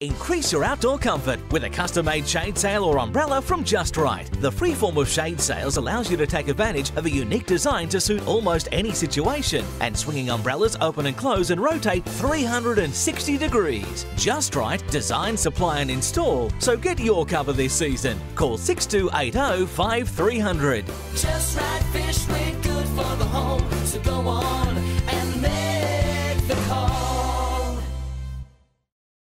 Increase your outdoor comfort with a custom-made shade sail or umbrella from Just Rite. The free form of shade sails allows you to take advantage of a unique design to suit almost any situation. And swinging umbrellas open and close and rotate 360 degrees. Just Rite, design, supply and install. So get your cover this season. Call 6280 5300. Just Rite Fish, we're good for the home, so go on.